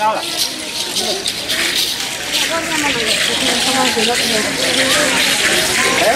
咋了？哎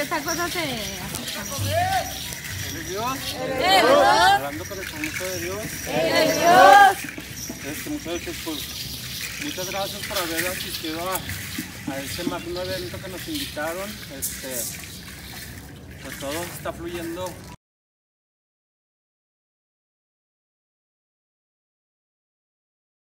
que esta cosa se... ¿Eres Dios? Dios! Hablando con el famoso de Dios. Dios! Este, muchachos, pues muchas gracias por haber asistido a, a este magno evento que nos invitaron. Este, pues todo está fluyendo